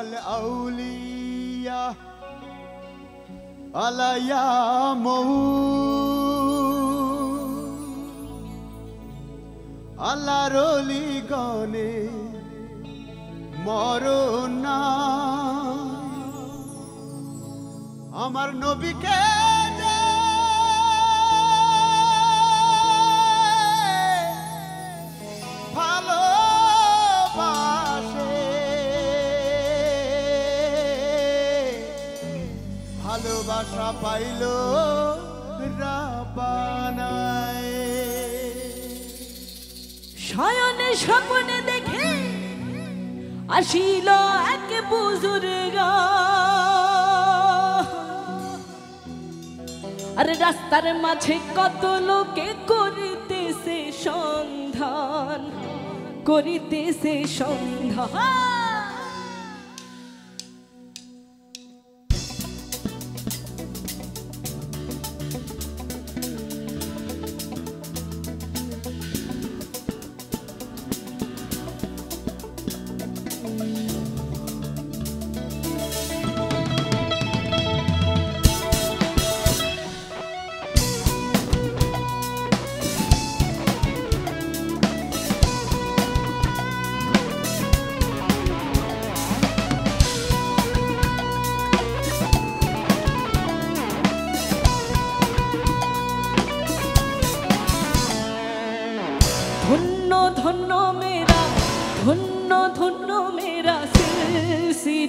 الأولياء ألا يا مو আল্লাহ রলি গনে মরনা আমার নবীকে ভালোবাসা পাইল শয়নে স্বপ্নে দেখে আসিল এক বুজুর্গ। আর রাস্তার মাঝে কত লোকে করিতেছে সন্ধান করিতেছে সন্ধান।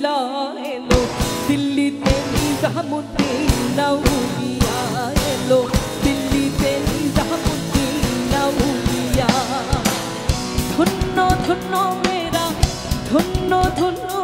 ಗಿಲಾಯಲು ದಿಲ್ಲಿ ತೆಂದ ಮುದ್ದೆ ನಾವು ಗಿಯಾಯಲು ದಿಲ್ಲಿ ತೆಂದ ಮುದ್ದೆ ನಾವು ಗಿಯಾ ಧುನ್ನೋ ಧುನ್ನೋ ಮೇರಾ ಧುನ್ನೋ ಧುನ್ನೋ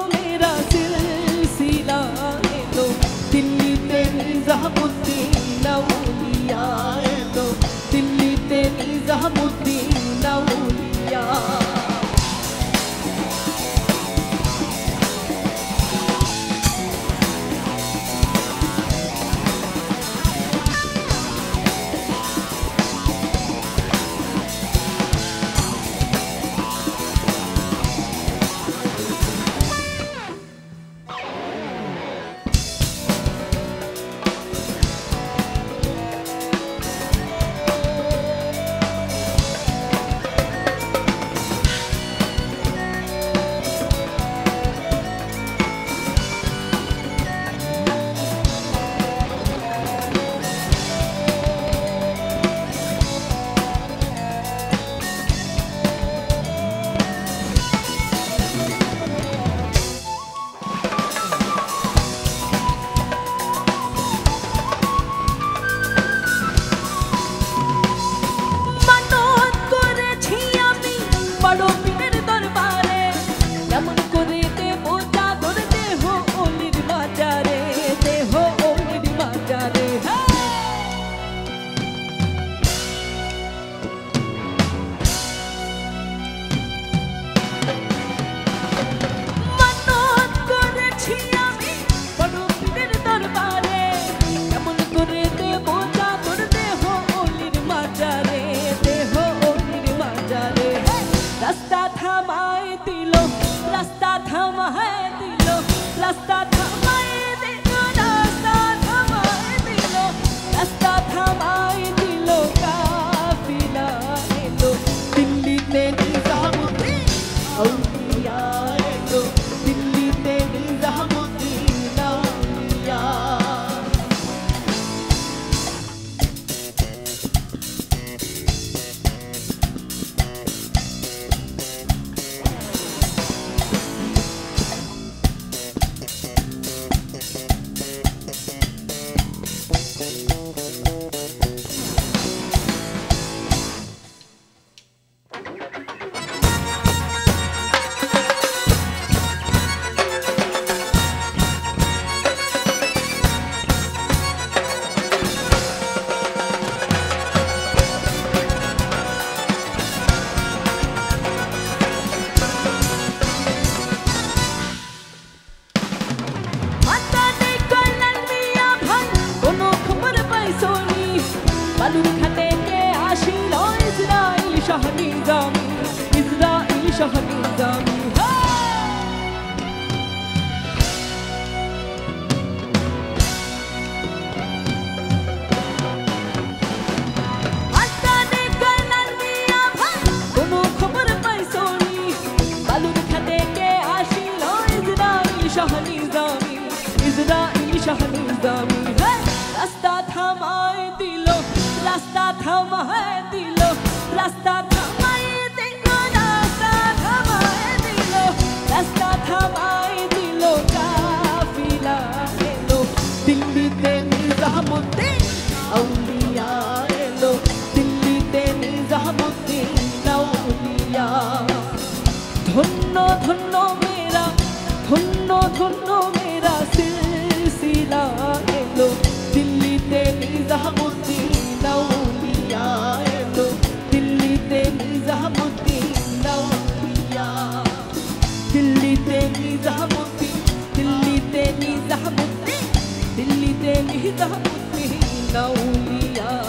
شاه نظامی اسرائیل شاه نظامی রাস্তা থামায় দিল রাস্তা থামায় দিল ধন্য ধন্য মেরা ধন্য ধন্য মেরা সিলসিলা He vida me dá um dia.